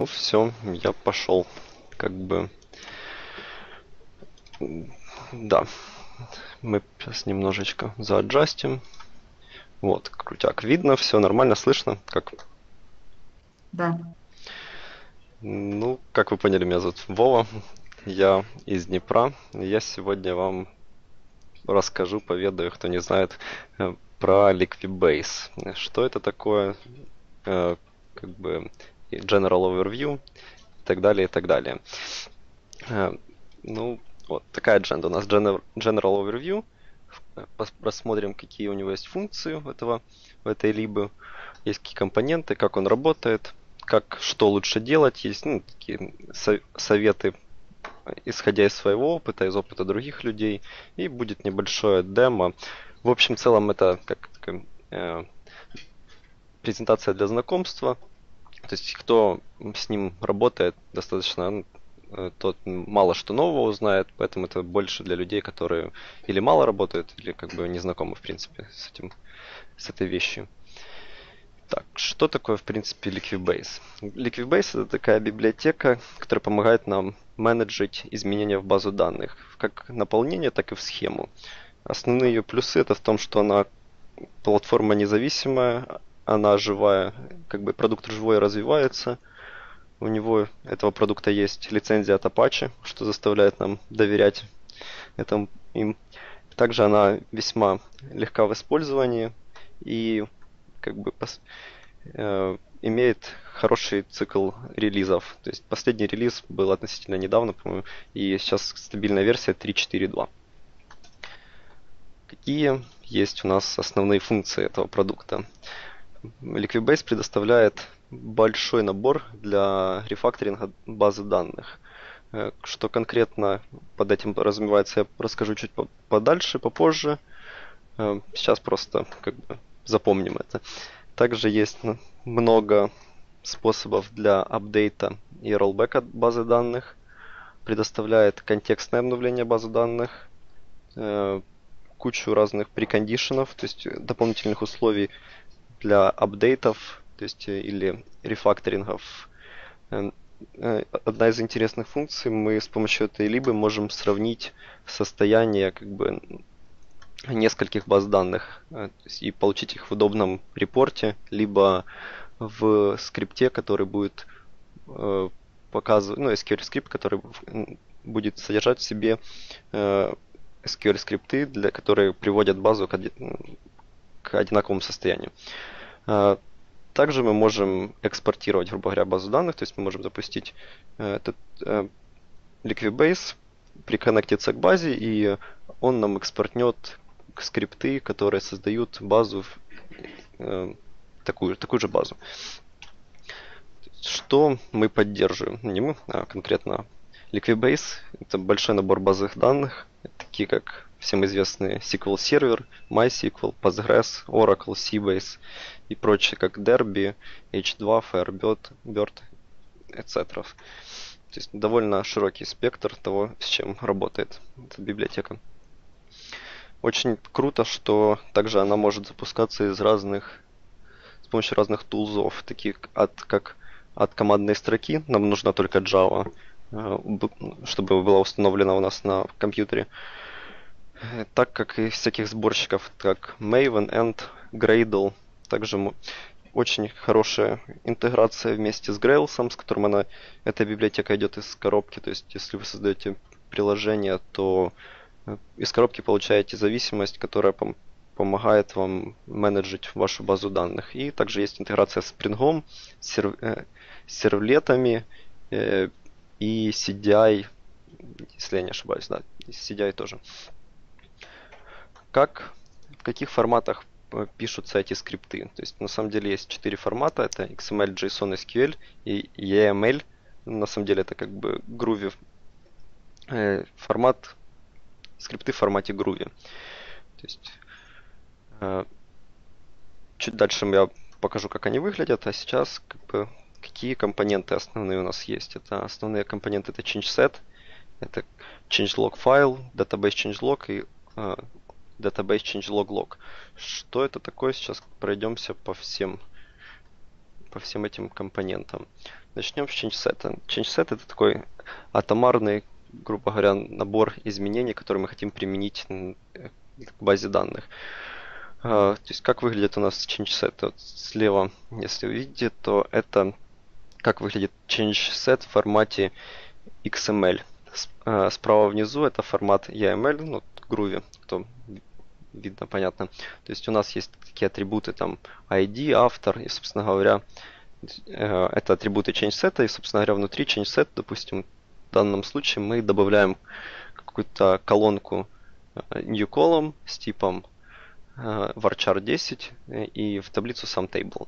Ну все, я пошел. Как бы... Да. Мы сейчас немножечко зааджастим. Вот, крутяк. Видно, все нормально, слышно? Как? Да. Ну, как вы поняли, меня зовут Вова. Я из Днепра. Я сегодня вам расскажу, поведаю, кто не знает, э, про Liquibase. Что это такое? Э, как бы General Overview и так далее, и так далее. Э, ну, вот такая адженда у нас General Overview. Рассмотрим, какие у него есть функции у этого, в этой либо, есть какие компоненты, как он работает, как что лучше делать, есть ну, такие советы, исходя из своего опыта, из опыта других людей, и будет небольшое демо. В общем, в целом это как, как э, презентация для знакомства, то есть кто с ним работает достаточно, ну, э, тот мало что нового узнает, поэтому это больше для людей, которые или мало работают, или как бы не знакомы в принципе с этим, с этой вещью. Так, что такое, в принципе, Liquibase? Liquibase это такая библиотека, которая помогает нам менеджить изменения в базу данных, как наполнение, так и в схему. Основные ее плюсы это в том, что она платформа независимая, она живая, как бы продукт живой развивается. У него этого продукта есть лицензия от Apache, что заставляет нам доверять этому им. Также она весьма легка в использовании и как бы пос, э, имеет хороший цикл релизов. То есть последний релиз был относительно недавно, по-моему, и сейчас стабильная версия 3.4.2. Какие есть у нас основные функции этого продукта? Liquibase предоставляет большой набор для рефакторинга базы данных. Э, что конкретно под этим разумевается, я расскажу чуть подальше, попозже. Э, сейчас просто как бы запомним это. Также есть много способов для апдейта и роллбека базы данных. Предоставляет контекстное обновление базы данных, э, кучу разных прекондишенов, то есть дополнительных условий для апдейтов, то есть э, или рефакторингов. Эм, э, одна из интересных функций, мы с помощью этой либо можем сравнить состояние как бы нескольких баз данных э, и получить их в удобном репорте, либо в скрипте, который будет показывать, ну, SQL скрипт, который будет содержать в себе SQL скрипты, для, которые приводят базу к, к одинаковому состоянию. А, также мы можем экспортировать, грубо говоря, базу данных, то есть мы можем запустить э, этот э, Liquibase, приконнектиться к базе, и он нам экспортнет скрипты, которые создают базу, э, такую, такую же базу. Что мы поддерживаем? Не мы, а конкретно Liquibase. Это большой набор базовых данных, такие как всем известные SQL Server, MySQL, Postgres, Oracle, Seabase и прочие, как Derby, H2, Firebird, Bird, etc. То есть довольно широкий спектр того, с чем работает эта библиотека. Очень круто, что также она может запускаться из разных, с помощью разных тулзов, таких от, как от командной строки, нам нужна только Java, э, чтобы была установлена у нас на компьютере, так как и всяких сборщиков, как Maven, End, Gradle, также очень хорошая интеграция вместе с Grails, с которым она, эта библиотека идет из коробки, то есть если вы создаете приложение, то э, из коробки получаете зависимость, которая пом помогает вам менеджить вашу базу данных. И также есть интеграция с Spring, серв э, сервлетами э, и CDI, если я не ошибаюсь, да, CDI тоже как, в каких форматах э, пишутся эти скрипты. То есть на самом деле есть четыре формата. Это XML, JSON, SQL и EML. На самом деле это как бы Groovy э, формат, скрипты в формате Groovy. То есть э, чуть дальше я покажу, как они выглядят, а сейчас как бы какие компоненты основные у нас есть. Это основные компоненты это change это changelog файл, database changelog и database changelog log. Что это такое? Сейчас пройдемся по всем по всем этим компонентам. Начнем с ChangeSet. ChangeSet это такой атомарный, грубо говоря, набор изменений, которые мы хотим применить к базе данных. Uh, то есть как выглядит у нас ChangeSet? Вот слева, если вы видите, то это как выглядит ChangeSet в формате XML. Uh, справа внизу это формат YAML, ну, Groovy, кто видно, понятно. То есть у нас есть такие атрибуты, там, ID, автор, и, собственно говоря, uh, это атрибуты ChangeSet, и, собственно говоря, внутри ChangeSet, допустим, в данном случае мы добавляем какую-то колонку new column с типом varchar 10 и в таблицу sum table.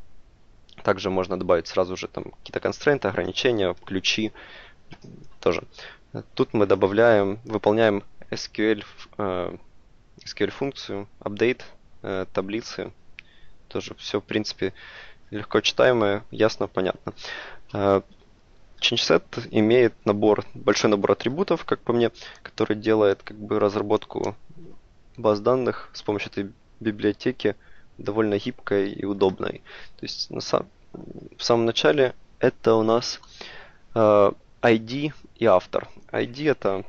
Также можно добавить сразу же там какие-то констрейнты, ограничения, ключи тоже. Тут мы добавляем, выполняем SQL, SQL функцию, update таблицы. Тоже все, в принципе, легко читаемое, ясно, понятно. ChangeSet имеет набор, большой набор атрибутов, как по мне, который делает как бы разработку баз данных с помощью этой библиотеки довольно гибкой и удобной. То есть на сам, в самом начале это у нас э, ID и автор. ID это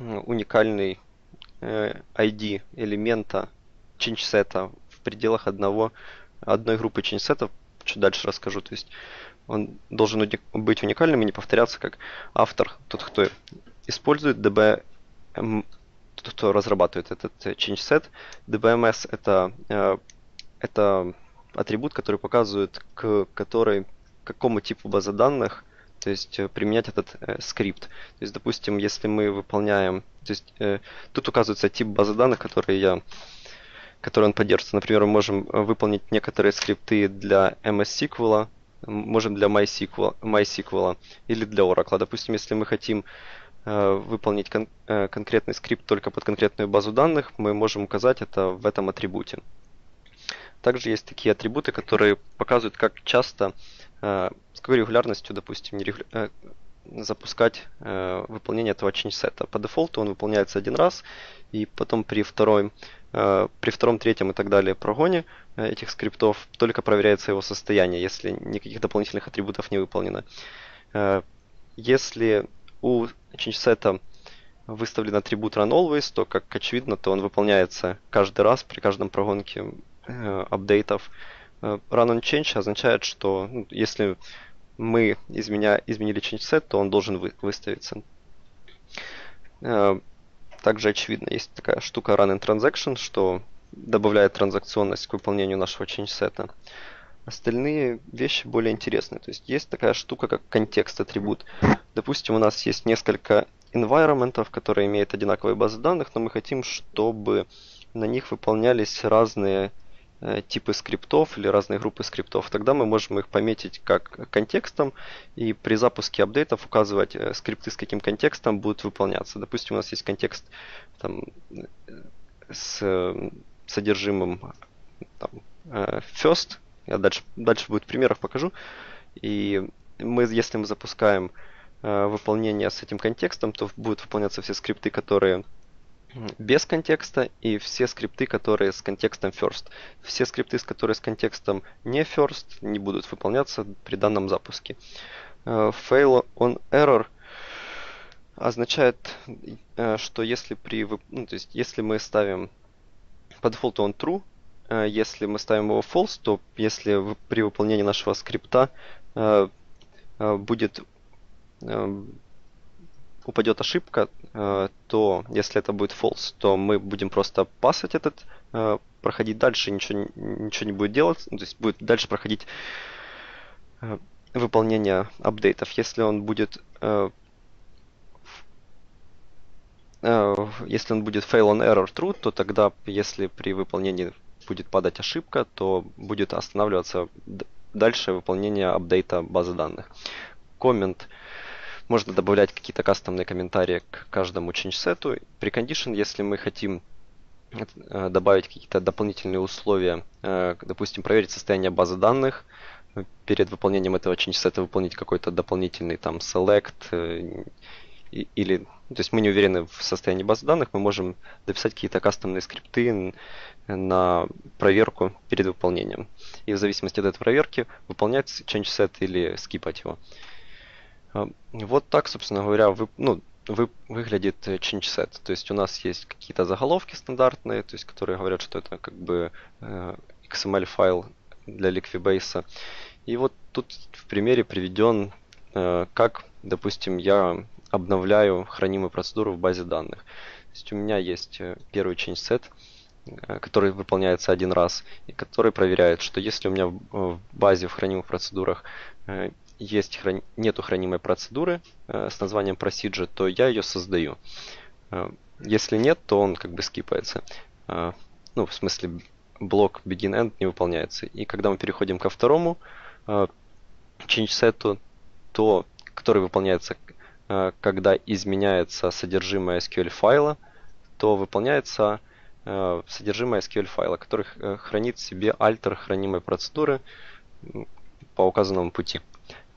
уникальный э, ID элемента ченчсета в пределах одного, одной группы ченчсетов. Чуть дальше расскажу. То есть он должен быть уникальным и не повторяться как автор, тот, кто использует DB, тот, кто разрабатывает этот change set. DBMS это, э, это атрибут, который показывает, к которой, к какому типу базы данных то есть э, применять этот э, скрипт. То есть, допустим, если мы выполняем, то есть э, тут указывается тип базы данных, который я, который он поддерживает. Например, мы можем выполнить некоторые скрипты для MS SQL, можем для MySQL, MySQL или для Oracle. Допустим, если мы хотим Э, выполнить кон э, конкретный скрипт только под конкретную базу данных, мы можем указать это в этом атрибуте. Также есть такие атрибуты, которые показывают, как часто, э, с какой регулярностью, допустим, запускать выполнение этого change По дефолту он выполняется один раз, и потом при, второй, при втором, третьем и так далее прогоне этих скриптов только проверяется его состояние, если никаких дополнительных атрибутов не выполнено. Если у change выставлен атрибут runAlways, то, как очевидно, то он выполняется каждый раз при каждом прогонке э, апдейтов. Э, run on change означает, что ну, если мы изменя, изменили change то он должен вы, выставиться. Э, также очевидно, есть такая штука run in transaction, что добавляет транзакционность к выполнению нашего change set. Остальные вещи более интересные. То есть есть такая штука, как контекст атрибут. Допустим, у нас есть несколько environment, которые имеют одинаковые базы данных, но мы хотим, чтобы на них выполнялись разные э, типы скриптов или разные группы скриптов. Тогда мы можем их пометить как контекстом и при запуске апдейтов указывать э, скрипты с каким контекстом будут выполняться. Допустим, у нас есть контекст там, э, с содержимым там, first, я дальше, дальше будет примеров покажу. И мы, если мы запускаем э, выполнение с этим контекстом, то будут выполняться все скрипты, которые без контекста, и все скрипты, которые с контекстом first. Все скрипты, которые с контекстом не first, не будут выполняться при данном запуске. Э, fail on error означает, э, что если при, ну, то есть если мы ставим по дефолту он true, Э, если мы ставим его false, то если при выполнении нашего скрипта будет упадет ошибка, то если это будет false, то мы будем просто пасать этот, проходить дальше, ничего, ничего не будет делать, то есть будет дальше проходить выполнение апдейтов. Если он будет если он будет fail on error true, то тогда, если при выполнении будет падать ошибка, то будет останавливаться дальше выполнение апдейта базы данных. Коммент можно добавлять какие-то кастомные комментарии к каждому change При condition, если мы хотим э, добавить какие-то дополнительные условия, э, допустим, проверить состояние базы данных, перед выполнением этого change выполнить какой-то дополнительный там select э, или, то есть мы не уверены в состоянии базы данных, мы можем дописать какие-то кастомные скрипты, на проверку перед выполнением. И в зависимости от этой проверки выполнять change set или скипать его. А, вот так, собственно говоря, вы, ну, вы, выглядит change set. То есть у нас есть какие-то заголовки стандартные, то есть которые говорят, что это как бы э, XML файл для Liquibase. И вот тут в примере приведен, э, как, допустим, я обновляю хранимую процедуру в базе данных. То есть у меня есть э, первый э, который выполняется один раз, и который проверяет, что если у меня в базе в хранимых процедурах есть храни... нету хранимой процедуры с названием procedure, то я ее создаю. Если нет, то он как бы скипается. Ну, в смысле, блок begin-end не выполняется. И когда мы переходим ко второму change set, то, который выполняется, э, когда изменяется содержимое SQL файла, то выполняется э, содержимое SQL файла, который э, хранит в себе альтер хранимой процедуры по указанному пути.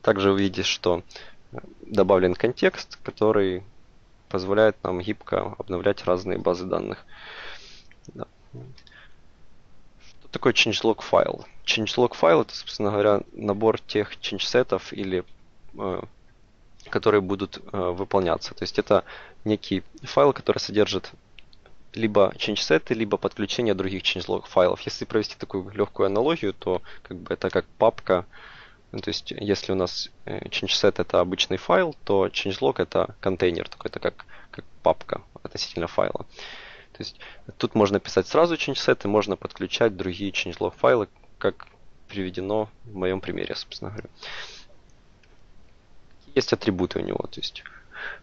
Также увидите, что добавлен контекст, который позволяет нам гибко обновлять разные базы данных. Да такое changelog файл? Changelog файл это, собственно говоря, набор тех change-сетов или э, которые будут э, выполняться. То есть это некий файл, который содержит либо change-сеты, либо подключение других changelog файлов. Если провести такую легкую аналогию, то как бы это как папка. Ну, то есть если у нас э, change-set это обычный файл, то changelog это контейнер, такой это как, как папка относительно файла. То есть тут можно писать сразу change и можно подключать другие changelog файлы, как приведено в моем примере, собственно говоря. Есть атрибуты у него, то есть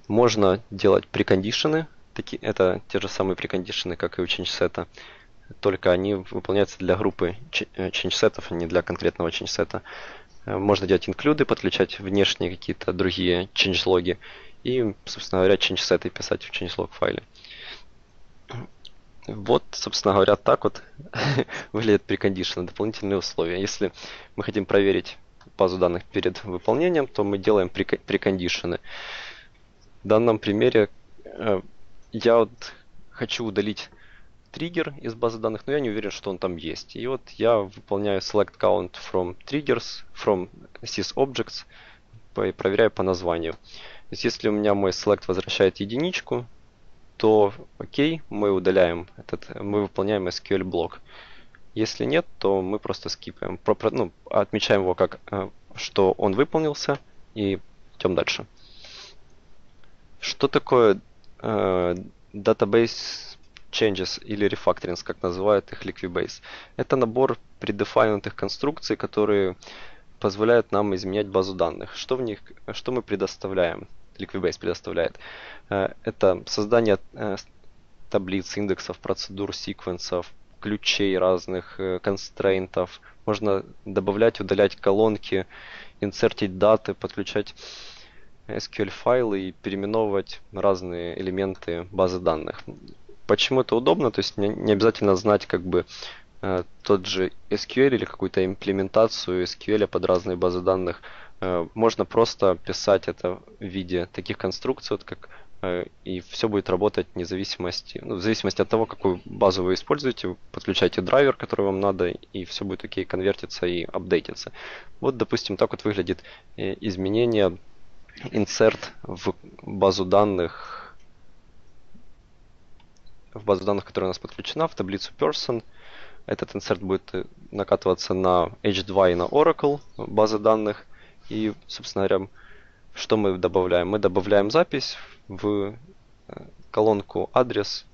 можно делать прекондишены, такие, это те же самые прекондишены, как и у change только они выполняются для группы change а не для конкретного change Можно делать инклюды, подключать внешние какие-то другие changelog и, собственно говоря, change писать в changelog файле. Вот, собственно говоря, так вот выглядит прекондишн, дополнительные условия. Если мы хотим проверить базу данных перед выполнением, то мы делаем прекондишены. В данном примере э, я вот хочу удалить триггер из базы данных, но я не уверен, что он там есть. И вот я выполняю select count from triggers, from sysobjects, и проверяю по названию. То есть если у меня мой select возвращает единичку, то окей, мы удаляем этот, мы выполняем SQL блок. Если нет, то мы просто скипаем, ну, отмечаем его как, э, что он выполнился и идем дальше. Что такое э, database changes или refactorings, как называют их Liquibase? Это набор предефайнутых конструкций, которые позволяют нам изменять базу данных. Что в них, что мы предоставляем? Liquibase предоставляет. Э, это создание э, таблиц, индексов, процедур, секвенсов, ключей разных, э, констрейнтов. Можно добавлять, удалять колонки, инсертить даты, подключать SQL файлы и переименовывать разные элементы базы данных. Почему это удобно? То есть не обязательно знать как бы тот же SQL или какую-то имплементацию SQL под разные базы данных Э, можно просто писать это в виде таких конструкций, вот как э, и все будет работать вне зависимости, ну, в зависимости от того, какую базу вы используете, вы подключаете драйвер, который вам надо, и все будет окей, конвертиться и апдейтиться. Вот, допустим, так вот выглядит э, изменение insert в базу данных, в базу данных, которая у нас подключена, в таблицу person. Этот insert будет накатываться на H2 и на Oracle базы данных. И, собственно говоря, что мы добавляем? Мы добавляем запись в э, колонку адрес.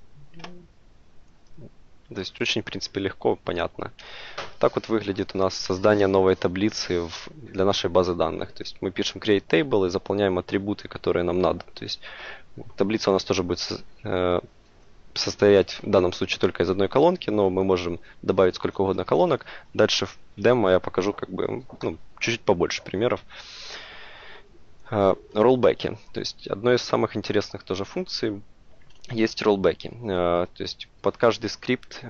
То есть очень, в принципе, легко, понятно. Так вот выглядит у нас создание новой таблицы в, для нашей базы данных. То есть мы пишем create table и заполняем атрибуты, которые нам надо. То есть таблица у нас тоже будет э, состоять в данном случае только из одной колонки, но мы можем добавить сколько угодно колонок. Дальше в демо я покажу как бы ну, чуть-чуть побольше примеров. Роллбеки. То есть одной из самых интересных тоже функций есть роллбеки. А, то есть под каждый скрипт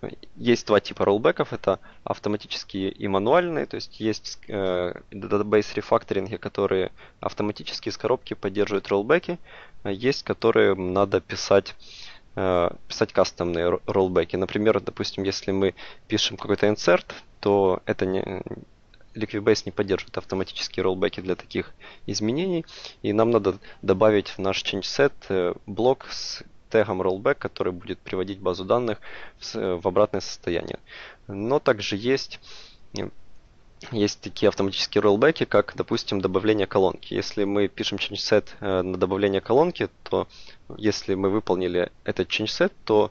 э, есть два типа роллбеков. Это автоматические и мануальные. То есть есть э, database рефакторинги, которые автоматически из коробки поддерживают роллбеки. Есть, которые надо писать э, писать кастомные роллбеки. Например, допустим, если мы пишем какой-то insert, то это не, Liquibase не поддерживает автоматические роллбеки для таких изменений, и нам надо добавить в наш change set э, блок с тегом rollback, который будет приводить базу данных в, в обратное состояние. Но также есть есть такие автоматические роллбеки, как, допустим, добавление колонки. Если мы пишем change set э, на добавление колонки, то если мы выполнили этот change set, то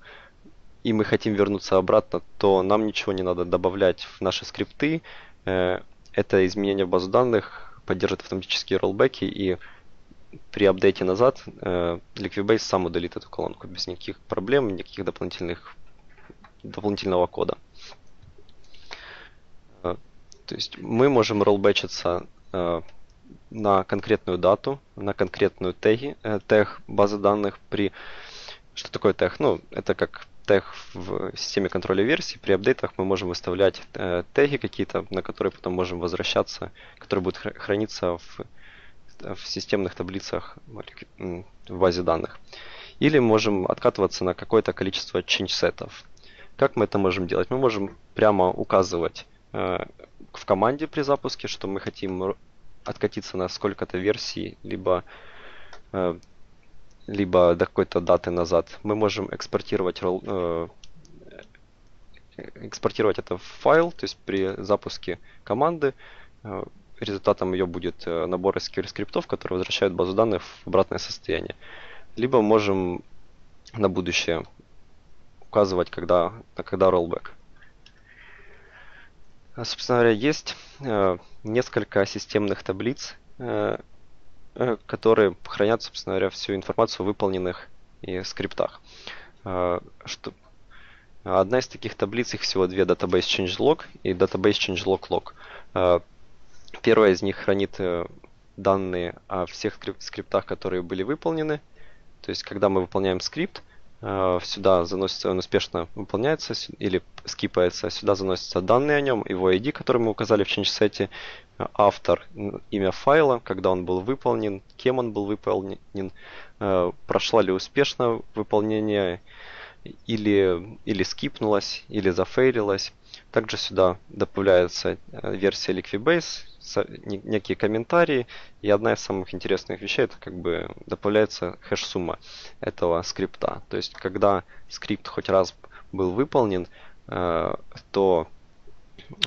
и мы хотим вернуться обратно, то нам ничего не надо добавлять в наши скрипты. Э, это изменение в базу данных поддержит автоматические роллбеки, и при апдейте назад э, Liquibase сам удалит эту колонку без никаких проблем, никаких дополнительных дополнительного кода. То есть мы можем роллбэчиться э, на конкретную дату, на конкретную теги, э, тег базы данных при... Что такое тег? Ну, это как тег в системе контроля версий. При апдейтах мы можем выставлять э, теги какие-то, на которые потом можем возвращаться, которые будут храниться в, в системных таблицах в базе данных. Или можем откатываться на какое-то количество change сетов. Как мы это можем делать? Мы можем прямо указывать э, в команде при запуске, что мы хотим откатиться на сколько-то версий, либо э, либо до какой-то даты назад. Мы можем экспортировать э, экспортировать это в файл, то есть при запуске команды э, результатом ее будет набор SQL скриптов, которые возвращают базу данных в обратное состояние. Либо можем на будущее указывать, когда, когда rollback. А, собственно говоря, есть э, несколько системных таблиц, э, э, которые хранят, собственно говоря, всю информацию о выполненных и скриптах. Э, что, одна из таких таблиц, их всего две, Database ChangeLog и Database ChangeLog Log. Э, первая из них хранит данные о всех скриптах, которые были выполнены. То есть, когда мы выполняем скрипт, сюда заносится, он успешно выполняется или скипается, сюда заносятся данные о нем, его ID, который мы указали в change автор, имя файла, когда он был выполнен, кем он был выполнен, э, прошла ли успешно выполнение, или, или скипнулась, или зафейлилась. Также сюда добавляется э, версия Liquibase, некие комментарии. И одна из самых интересных вещей, это как бы добавляется хэш-сумма этого скрипта. То есть, когда скрипт хоть раз был выполнен, э, то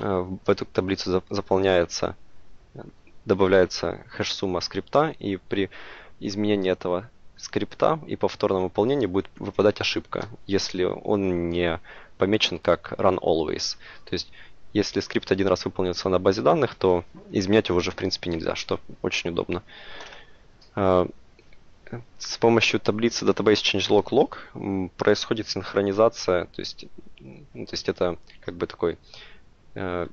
э, в эту таблицу заполняется, добавляется хэш-сумма скрипта, и при изменении этого скрипта и повторном выполнении будет выпадать ошибка, если он не помечен как run always. То есть если скрипт один раз выполнился на базе данных, то изменять его уже в принципе нельзя, что очень удобно. А, с помощью таблицы Database ChangeLog Log происходит синхронизация, то есть, ну, то есть это как бы такой э,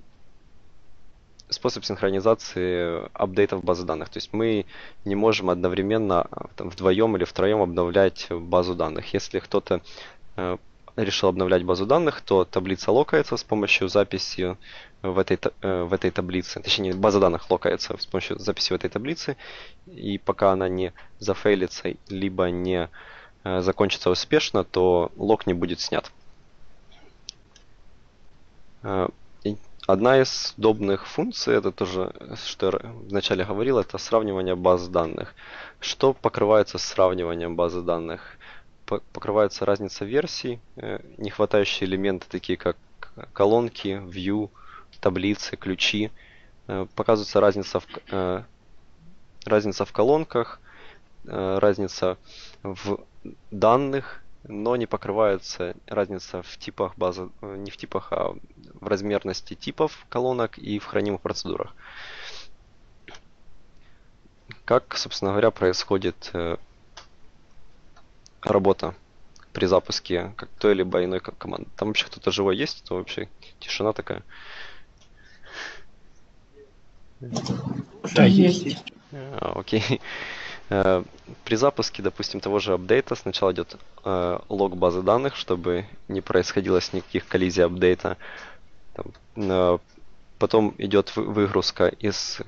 способ синхронизации апдейтов базы данных. То есть мы не можем одновременно там, вдвоем или втроем обновлять базу данных. Если кто-то э, решил обновлять базу данных, то таблица локается с помощью записи в этой, э, в этой таблице. Точнее, база данных локается с помощью записи в этой таблице. И пока она не зафейлится, либо не э, закончится успешно, то лог не будет снят. Одна из удобных функций, это тоже, что я вначале говорил, это сравнивание баз данных. Что покрывается сравниванием базы данных? покрывается разница версий, э, не хватающие элементы, такие как колонки, view, таблицы, ключи. Э, показывается разница в, э, разница в колонках, разница в данных, но не покрывается разница в типах базы, не в типах, а в размерности типов колонок и в хранимых процедурах. Как, собственно говоря, происходит работа при запуске как той либо иной команды. Там вообще кто-то живой есть, то вообще тишина такая. Да, есть. А, окей. Э, при запуске, допустим, того же апдейта сначала идет э, лог базы данных, чтобы не происходило никаких коллизий апдейта. Э, потом идет выгрузка из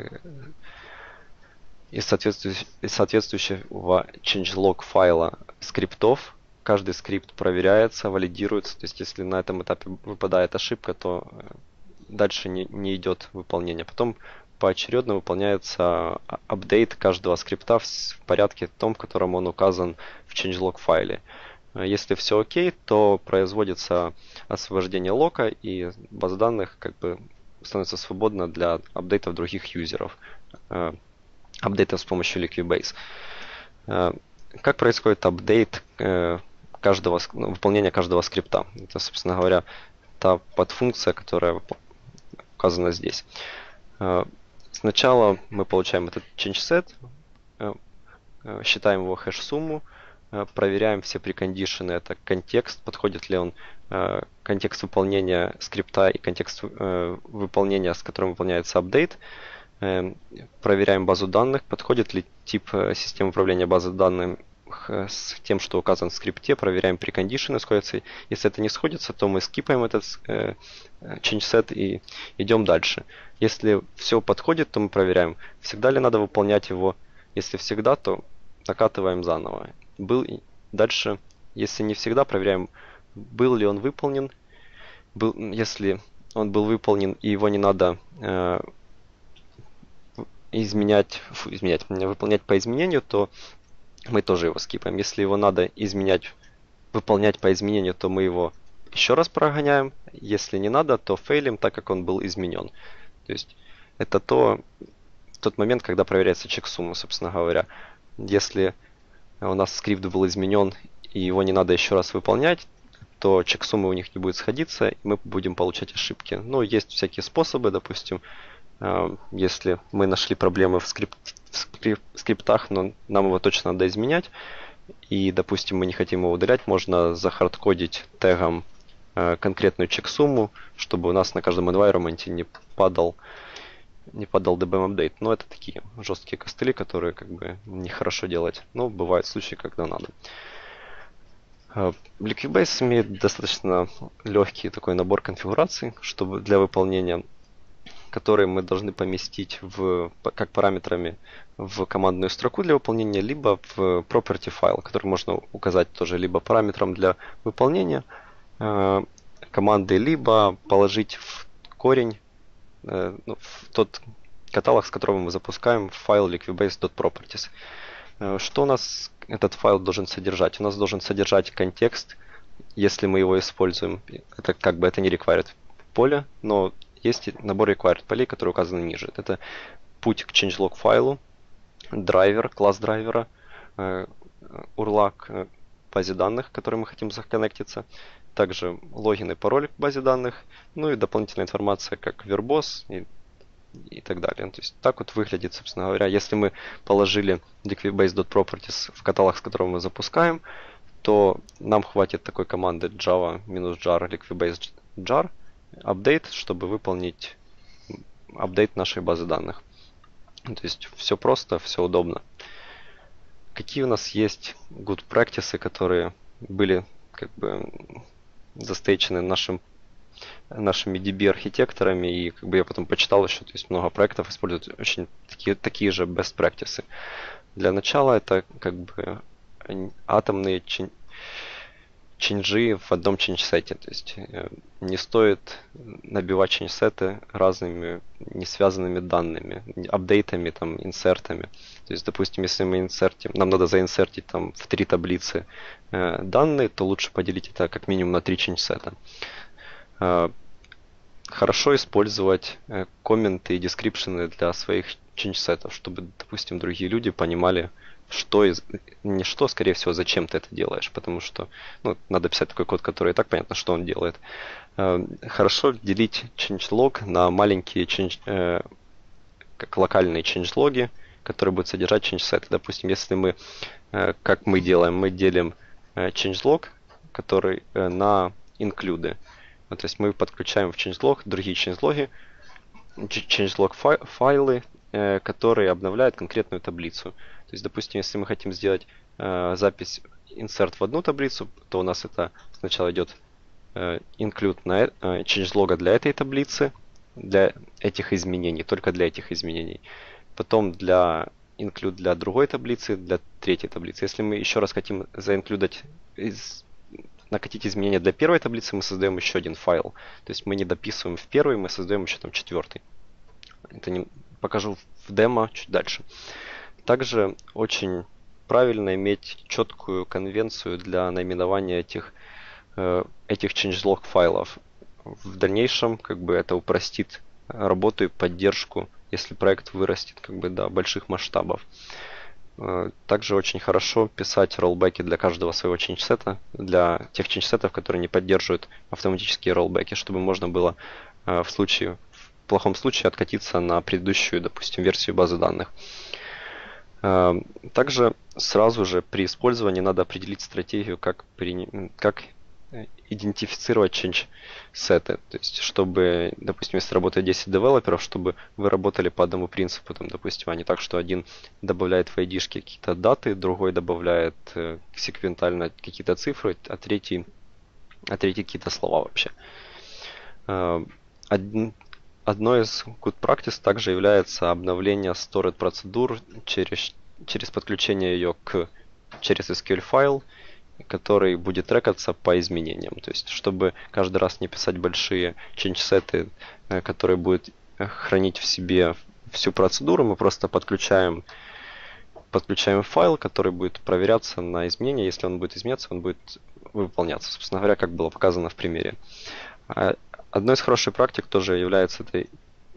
из, соответствующего, из соответствующего changelog файла скриптов, каждый скрипт проверяется, валидируется. То есть если на этом этапе выпадает ошибка, то дальше не, не идет выполнение. Потом поочередно выполняется апдейт каждого скрипта в порядке том, в котором он указан в changelog файле. Если все окей, то производится освобождение лока и база данных как бы становится свободна для апдейтов других юзеров. Э, апдейтов с помощью Liquibase. Э, как происходит апдейт э, каждого, ну, выполнения каждого скрипта? Это, собственно говоря, та подфункция, которая указана здесь. Сначала мы получаем этот change set, считаем его хэш-сумму, Э, проверяем все прекондишены. Это контекст, подходит ли он, э, контекст выполнения скрипта и контекст э, выполнения, с которым выполняется апдейт. Проверяем базу данных, подходит ли тип системы управления базой данных с тем, что указан в скрипте, проверяем прекондишены, сходятся. Если это не сходится, то мы скипаем этот change set и идем дальше. Если все подходит, то мы проверяем, всегда ли надо выполнять его. Если всегда, то накатываем заново был дальше, если не всегда, проверяем, был ли он выполнен. Был, если он был выполнен и его не надо э, изменять, фу, изменять, выполнять по изменению, то мы тоже его скипаем. Если его надо изменять, выполнять по изменению, то мы его еще раз прогоняем. Если не надо, то фейлим, так как он был изменен. То есть это то, тот момент, когда проверяется чек суммы, собственно говоря. Если у нас скрипт был изменен, и его не надо еще раз выполнять, то чек суммы у них не будет сходиться, и мы будем получать ошибки. Но есть всякие способы, допустим, если мы нашли проблемы в, скрип... в скриптах, но нам его точно надо изменять, и, допустим, мы не хотим его удалять, можно захардкодить тегом э, конкретную чек-сумму, чтобы у нас на каждом environment не падал не подал DBM апдейт. Но это такие жесткие костыли, которые как бы нехорошо делать. Но бывают случаи, когда надо. А, Liquibase имеет достаточно легкий такой набор конфигураций, чтобы для выполнения, которые мы должны поместить в, как параметрами в командную строку для выполнения, либо в property файл, который можно указать тоже либо параметром для выполнения э, команды, либо положить в корень Э, ну, в тот каталог, с которого мы запускаем файл liquibase.properties. Э, что у нас этот файл должен содержать? У нас должен содержать контекст, если мы его используем. Это как бы это не required поле, но есть набор required полей, которые указаны ниже. Это путь к changelog файлу, драйвер, класс драйвера, URL к базе данных, к которой мы хотим законнектиться, также логин и пароль к базе данных, ну и дополнительная информация, как вербос и, и так далее. То есть так вот выглядит, собственно говоря, если мы положили liquibase.properties в каталог, с которого мы запускаем, то нам хватит такой команды java-jar liquibase update, чтобы выполнить апдейт нашей базы данных. То есть все просто, все удобно. Какие у нас есть good practices, которые были как бы застейчены нашим нашими DB-архитекторами, и как бы я потом почитал еще, то есть много проектов используют очень такие, такие же best practices. Для начала это как бы атомные чинжи в одном чинж-сете, то есть э, не стоит набивать changeset ы разными не связанными данными, апдейтами, там, инсертами. То есть, допустим, если мы инсертим, нам надо заинсертить там в три таблицы э, данные, то лучше поделить это как минимум на три changeset а. Э, хорошо использовать э, комменты и description ы для своих changeset ов, чтобы, допустим, другие люди понимали, что из... не что, скорее всего, зачем ты это делаешь, потому что ну, надо писать такой код, который и так понятно, что он делает. Э, хорошо делить changelog на маленькие change, э, как локальные changelog, которые будут содержать change-set. Допустим, если мы, э, как мы делаем, мы делим э, changelog, который на include. Ну, то есть мы подключаем в changelog другие changelog, changelog фай файлы, которые обновляют конкретную таблицу. То есть, допустим, если мы хотим сделать э, запись insert в одну таблицу, то у нас это сначала идет э, include на э, changelog для этой таблицы, для этих изменений, только для этих изменений. Потом для include для другой таблицы, для третьей таблицы. Если мы еще раз хотим заинклюдать, накатить изменения для первой таблицы, мы создаем еще один файл. То есть мы не дописываем в первый, мы создаем еще там четвертый. Это не, покажу в демо чуть дальше. Также очень правильно иметь четкую конвенцию для наименования этих, э, этих changelog файлов. В дальнейшем как бы это упростит работу и поддержку, если проект вырастет как бы до больших масштабов. Э, также очень хорошо писать роллбеки для каждого своего ченчсета, для тех ченчсетов, которые не поддерживают автоматические роллбеки, чтобы можно было э, в случае, в плохом случае откатиться на предыдущую, допустим, версию базы данных. Эм, также сразу же при использовании надо определить стратегию, как, при, как э, идентифицировать change сеты. То есть, чтобы, допустим, если работает 10 девелоперов, чтобы вы работали по одному принципу, там, допустим, а не так, что один добавляет в id какие-то даты, другой добавляет э, секвентально какие-то цифры, а третий, а третий какие-то слова вообще. Э, один, Одной из good practice также является обновление stored процедур через, через подключение ее к через SQL файл, который будет трекаться по изменениям. То есть, чтобы каждый раз не писать большие change сеты, э, которые будут э, хранить в себе всю процедуру, мы просто подключаем подключаем файл, который будет проверяться на изменения. Если он будет изменяться, он будет выполняться. Собственно говоря, как было показано в примере. Одной из хороших практик тоже является это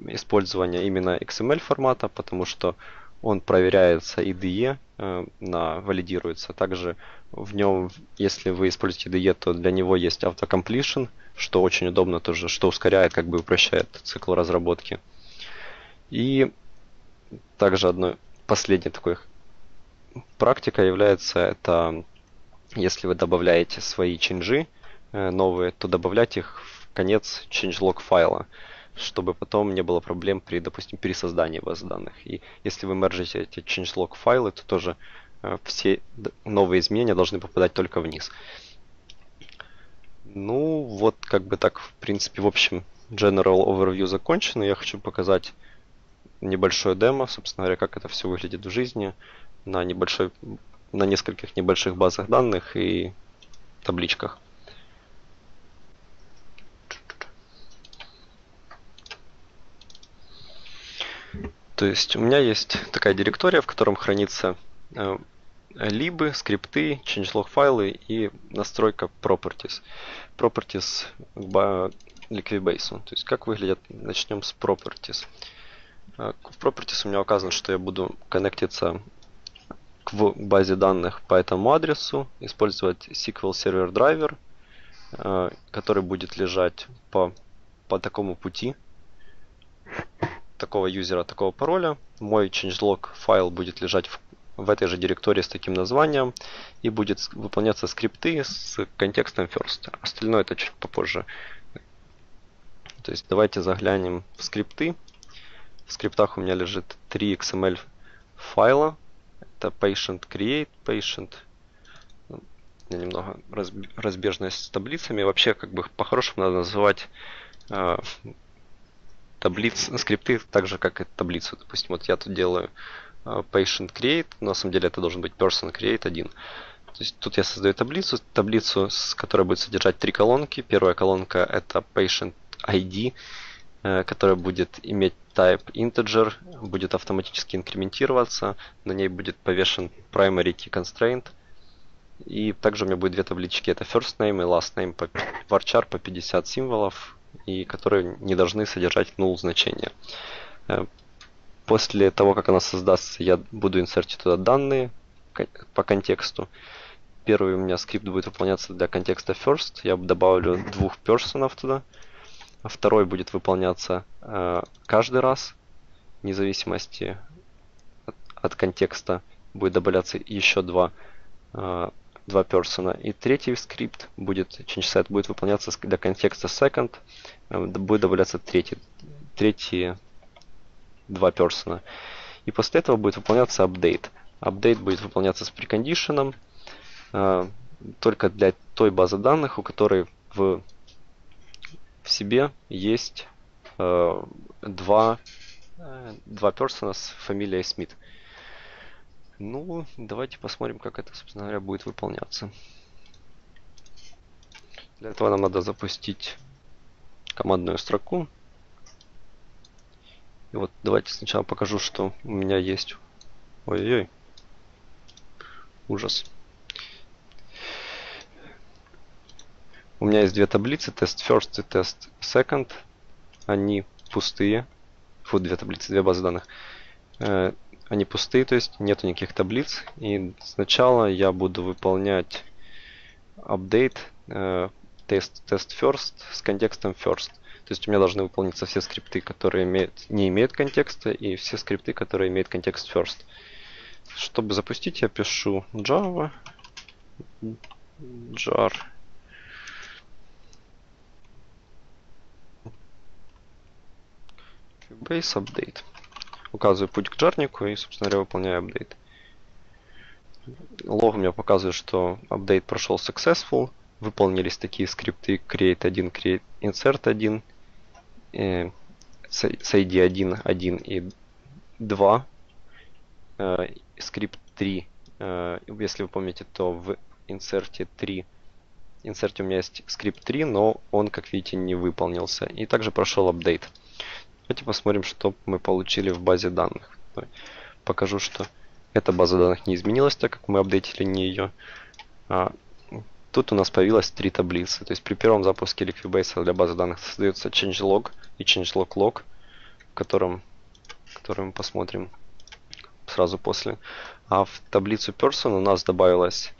использование именно XML формата, потому что он проверяется IDE, э, на, валидируется. Также в нем, если вы используете IDE, то для него есть автокомплишн, что очень удобно тоже, что ускоряет, как бы упрощает цикл разработки. И также одной последней такой практика является это, если вы добавляете свои чинжи э, новые, то добавлять их конец changelog файла, чтобы потом не было проблем при, допустим, пересоздании баз данных. И если вы мержите эти changelog файлы, то тоже э, все новые изменения должны попадать только вниз. Ну, вот как бы так, в принципе, в общем, General Overview закончено. Я хочу показать небольшое демо, собственно говоря, как это все выглядит в жизни на небольшой, на нескольких небольших базах данных и табличках. То есть у меня есть такая директория, в котором хранится э, либы, скрипты, changelog файлы и настройка properties. Properties к Liquibase. То есть как выглядят? Начнем с properties. Э, в properties у меня указано, что я буду коннектиться к базе данных по этому адресу, использовать SQL Server Driver, который будет лежать по, по такому пути такого юзера, такого пароля. Мой changelog файл будет лежать в, в этой же директории с таким названием и будет выполняться скрипты с контекстом first. Остальное это чуть попозже. То есть давайте заглянем в скрипты. В скриптах у меня лежит 3 XML файла. Это patient create, patient немного разбежность с таблицами. Вообще, как бы по-хорошему надо называть э, таблиц, скрипты так же, как и таблицу. Допустим, вот я тут делаю uh, patient create, на самом деле это должен быть person create один. То есть тут я создаю таблицу, таблицу, с которой будет содержать три колонки. Первая колонка это patient ID, uh, которая будет иметь type integer, будет автоматически инкрементироваться, на ней будет повешен primary key constraint. И также у меня будет две таблички, это first name и last name по varchar по 50 символов, и которые не должны содержать null значения. Э, после того, как она создастся, я буду инсертить туда данные по контексту. Первый у меня скрипт будет выполняться для контекста first. Я добавлю двух персонов туда. А второй будет выполняться э, каждый раз, вне зависимости от, от контекста. Будет добавляться еще два э, два персона. И третий скрипт будет, change set будет выполняться для контекста second, э, будет добавляться третий, третьи два персона. И после этого будет выполняться update. Update будет выполняться с прекондишеном э, только для той базы данных, у которой в, в себе есть э, два, э, два персона с фамилией Смит. Ну, давайте посмотрим, как это, собственно говоря, будет выполняться. Для этого нам надо запустить командную строку. И вот давайте сначала покажу, что у меня есть. Ой-ой-ой. Ужас. У меня есть две таблицы, тест first и тест second. Они пустые. Фу, две таблицы, две базы данных. Они пустые, то есть нету никаких таблиц. И сначала я буду выполнять update э, тест, тест first с контекстом first. То есть у меня должны выполниться все скрипты, которые имеют, не имеют контекста, и все скрипты, которые имеют контекст first. Чтобы запустить, я пишу java jar base update. Указываю путь к джарнику и, собственно говоря, выполняю апдейт. Лог меня показывает, что апдейт прошел successful. Выполнились такие скрипты create 1, create insert 1, э, с ID 1, 1 и 2. Э, скрипт 3, э, если вы помните, то в insert 3 инсерте у меня есть скрипт 3, но он, как видите, не выполнился. И также прошел апдейт. Давайте посмотрим, что мы получили в базе данных. Покажу, что эта база данных не изменилась, так как мы апдейтили не ее. А тут у нас появилось три таблицы. То есть при первом запуске Liquibase для базы данных создается changelog и changelog log, в котором, который мы посмотрим сразу после. А в таблицу person у нас добавилось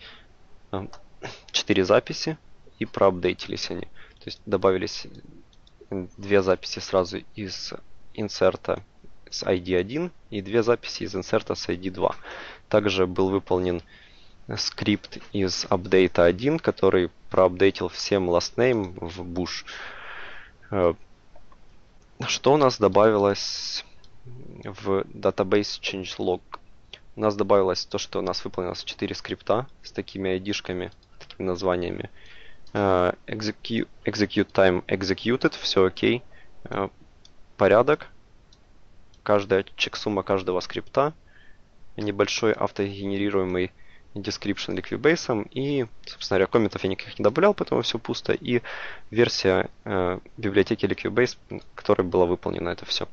4 записи и проапдейтились они. То есть добавились две записи сразу из инсерта с ID1 и две записи из инсерта с ID2. Также был выполнен скрипт из апдейта 1, который проапдейтил всем last name в bush. Э, что у нас добавилось в database changelog? У нас добавилось то, что у нас выполнилось 4 скрипта с такими ID-шками, такими названиями. Uh, execute, execute time executed, все окей. Uh, порядок. Каждая чек-сумма каждого скрипта. Небольшой автогенерируемый description Liquibase. И, собственно говоря, комментов я никаких не добавлял, поэтому все пусто. И версия uh, библиотеки Liquibase, которой была выполнена это все.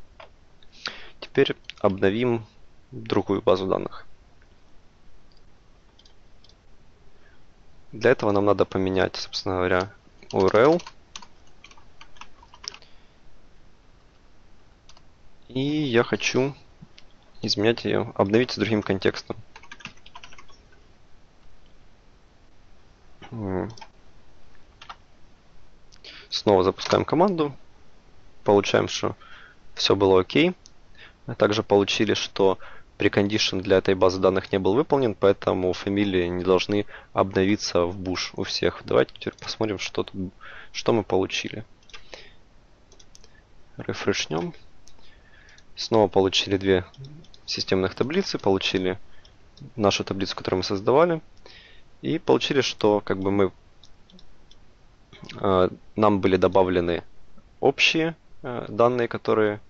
Теперь обновим другую базу данных. Для этого нам надо поменять, собственно говоря, URL. И я хочу изменять ее, обновить с другим контекстом. Снова запускаем команду. Получаем, что все было окей. Также получили, что прекондишн для этой базы данных не был выполнен, поэтому фамилии не должны обновиться в буш у всех. Давайте теперь посмотрим, что, тут, что мы получили. Рефрешнем. Снова получили две системных таблицы, получили нашу таблицу, которую мы создавали, и получили, что как бы мы э, нам были добавлены общие э, данные, которые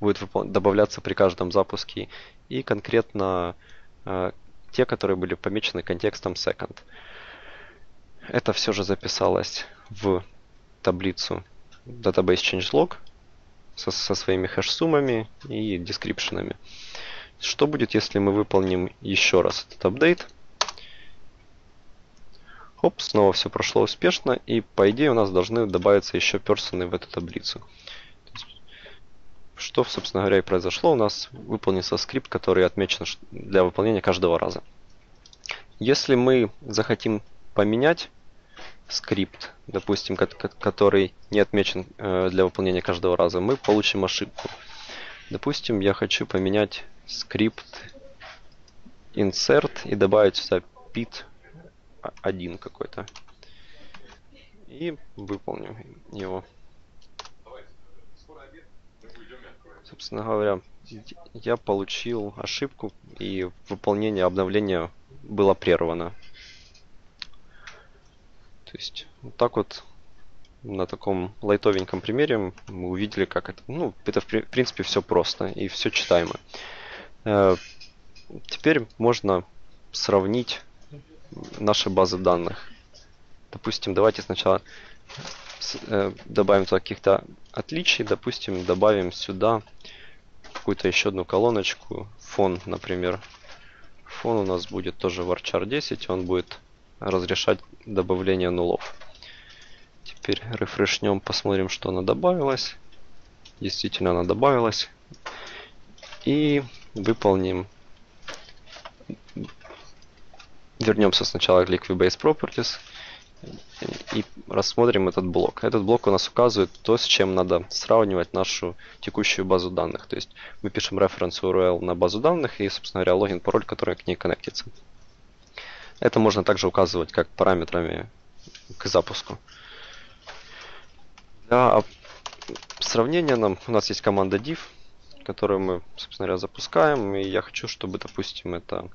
будет добавляться при каждом запуске, и конкретно э, те, которые были помечены контекстом second. Это все же записалось в таблицу database changelog со, со своими хэш-суммами и дескрипшенами. Что будет, если мы выполним еще раз этот апдейт? Хоп, снова все прошло успешно, и по идее у нас должны добавиться еще персоны в эту таблицу. Что, собственно говоря, и произошло. У нас выполнился скрипт, который отмечен для выполнения каждого раза. Если мы захотим поменять скрипт, допустим, который не отмечен э, для выполнения каждого раза, мы получим ошибку. Допустим, я хочу поменять скрипт insert и добавить сюда pit 1 какой-то. И выполним его. Собственно говоря, я получил ошибку и выполнение обновления было прервано. То есть вот так вот на таком лайтовеньком примере мы увидели, как это, ну, это в принципе все просто и все читаемо. Э, теперь можно сравнить наши базы данных. Допустим, давайте сначала э, добавим каких-то отличий. Допустим, добавим сюда какую-то еще одну колоночку. Фон, например. Фон у нас будет тоже varchar 10. Он будет разрешать добавление нулов. Теперь рефрешнем, посмотрим, что она добавилась. Действительно, она добавилась. И выполним вернемся сначала к Liquid-Based Properties и рассмотрим этот блок. Этот блок у нас указывает то, с чем надо сравнивать нашу текущую базу данных. То есть мы пишем reference URL на базу данных и, собственно говоря, логин, пароль, который к ней коннектится. Это можно также указывать как параметрами к запуску. Для сравнения нам у нас есть команда div, которую мы, собственно говоря, запускаем. И я хочу, чтобы, допустим, это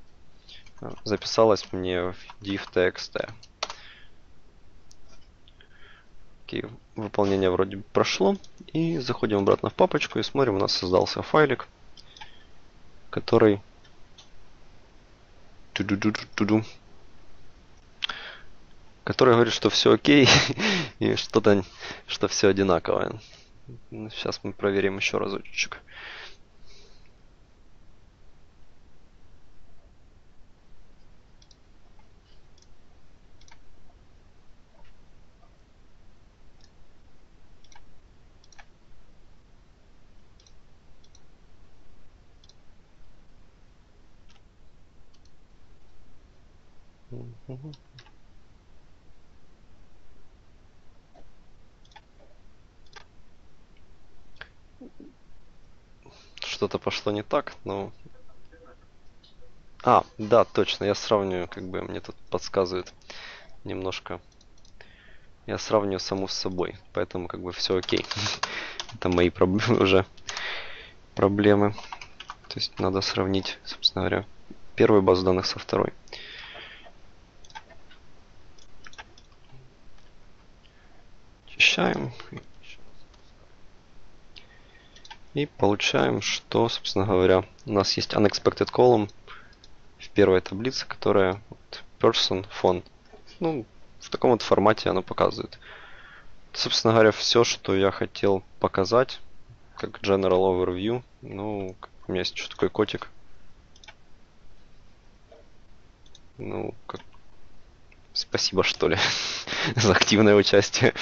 записалось мне в div.txt. Окей, выполнение вроде прошло. И заходим обратно в папочку и смотрим, у нас создался файлик, который который говорит, что все окей и что-то, что все одинаковое. Сейчас мы проверим еще разочек. Что-то пошло не так, но... А, да, точно, я сравниваю, как бы мне тут подсказывает немножко. Я сравниваю саму с собой, поэтому как бы все окей. Это мои проблемы уже проблемы. То есть надо сравнить, собственно говоря, первую базу данных со второй. Очищаем. И получаем, что, собственно говоря, у нас есть unexpected column в первой таблице, которая person font. Ну, в таком вот формате она показывает. Собственно говоря, все, что я хотел показать, как general overview. Ну, у меня есть еще такой котик. Ну, как... Спасибо, что ли, за активное участие.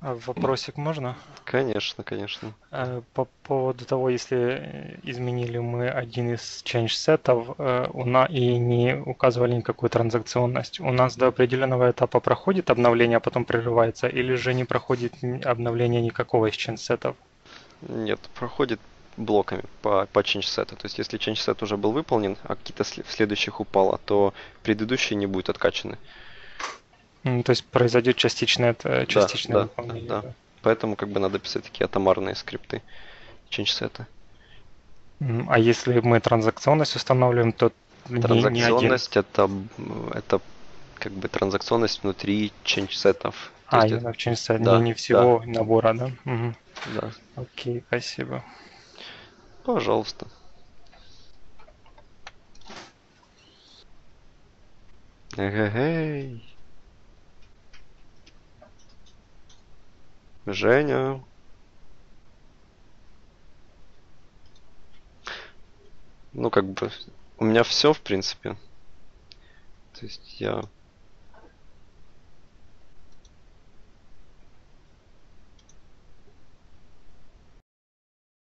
Вопросик можно? Конечно, конечно. Э, по поводу того, если изменили мы один из change сетов э, и не указывали никакую транзакционность, у нас до определенного этапа проходит обновление, а потом прерывается, или же не проходит обновление никакого из change сетов? Нет, проходит блоками по, по change сету. То есть если change set уже был выполнен, а какие-то в следующих упало, то предыдущие не будут откачаны. То есть произойдет частичное, это, частичное да, выполнение. Да, да. Поэтому как бы надо писать такие атомарные скрипты сета. А если мы транзакционность устанавливаем, то транзакционность не, не это это как бы транзакционность внутри change сетов. А, именно в set, да, не, не всего да. набора, да? Угу. Да. Окей, спасибо. Пожалуйста. Эгегей. Женя. Ну, как бы, у меня все, в принципе. То есть я